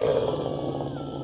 Oh.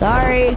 Sorry.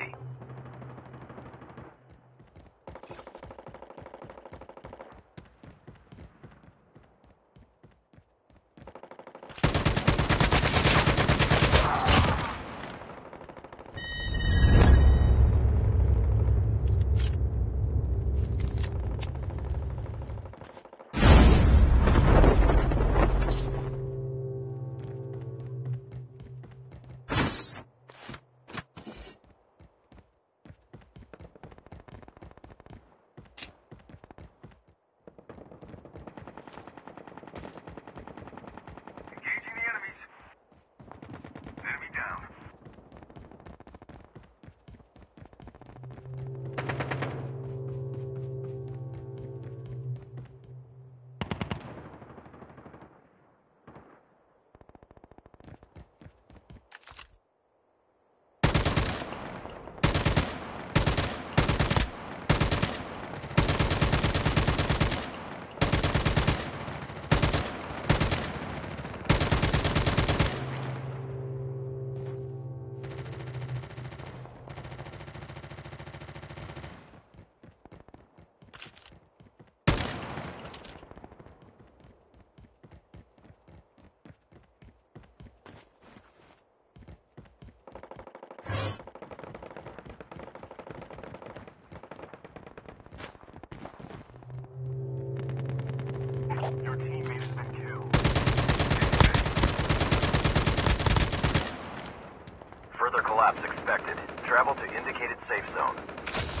Travel to indicated safe zone.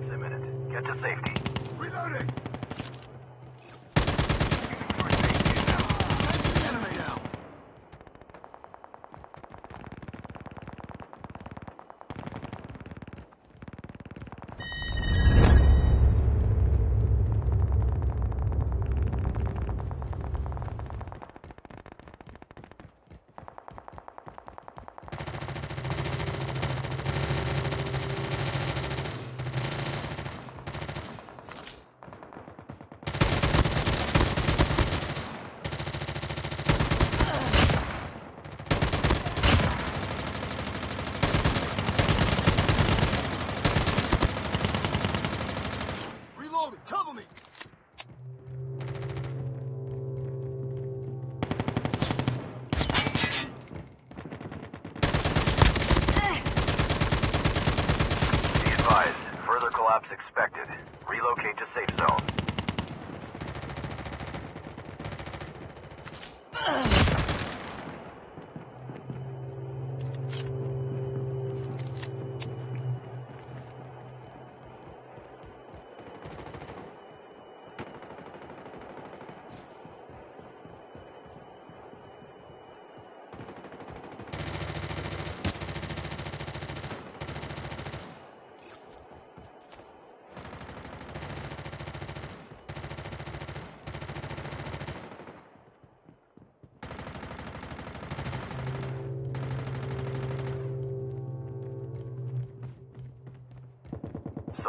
Collapse imminent. Get to safety. Reloading! Relocate to safe zone.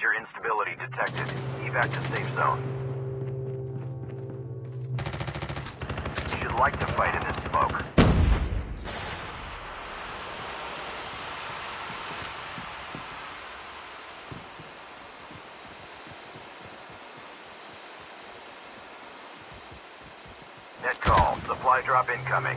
Major instability detected. Evac to safe zone. You should like to fight in this smoke. Net call. Supply drop incoming.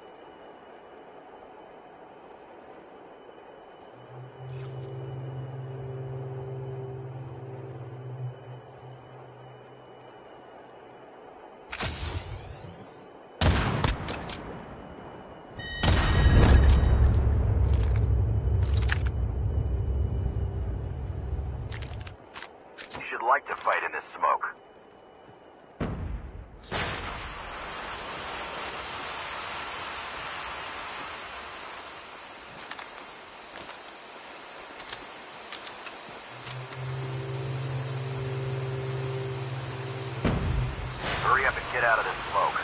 up and get out of this smoke.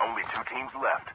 Only two teams left.